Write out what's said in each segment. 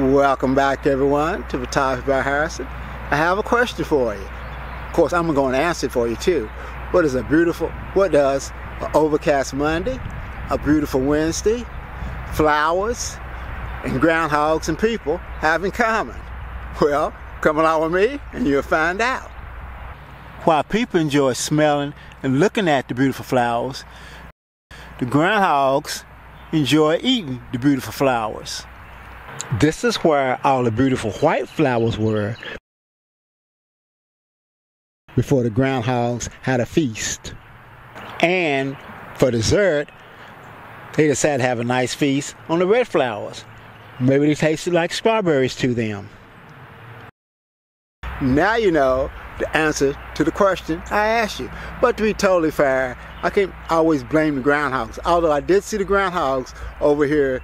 Welcome back, everyone, to Photography by Harrison. I have a question for you. Of course, I'm going to answer it for you too. What is a beautiful, what does an overcast Monday, a beautiful Wednesday, flowers, and groundhogs and people have in common? Well, come along with me and you'll find out. While people enjoy smelling and looking at the beautiful flowers, the groundhogs enjoy eating the beautiful flowers. This is where all the beautiful white flowers were before the groundhogs had a feast. And for dessert, they decided to have a nice feast on the red flowers. Maybe they tasted like strawberries to them. Now you know the answer to the question I asked you. But to be totally fair, I can't always blame the groundhogs. Although I did see the groundhogs over here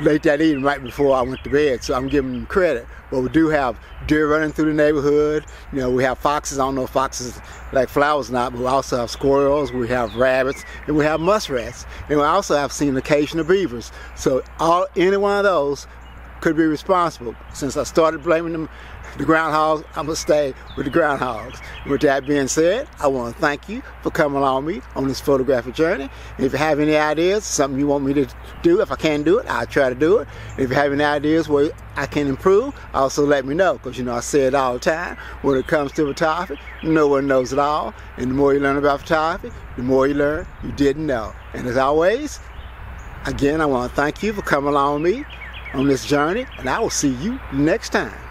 late that evening right before I went to bed, so I'm giving them credit. But we do have deer running through the neighborhood. You know, we have foxes. I don't know if foxes like flowers or not, but we also have squirrels, we have rabbits, and we have muskrats. And we also have seen occasional beavers. So all any one of those could be responsible. Since I started blaming them, the groundhogs, I'm gonna stay with the groundhogs. With that being said, I want to thank you for coming along with me on this photographic journey. If you have any ideas, something you want me to do, if I can't do it, I'll try to do it. If you have any ideas where I can improve, also let me know. Because you know I say it all the time. When it comes to photography, no one knows it all. And the more you learn about photography, the more you learn you didn't know. And as always, again, I want to thank you for coming along with me on this journey, and I will see you next time.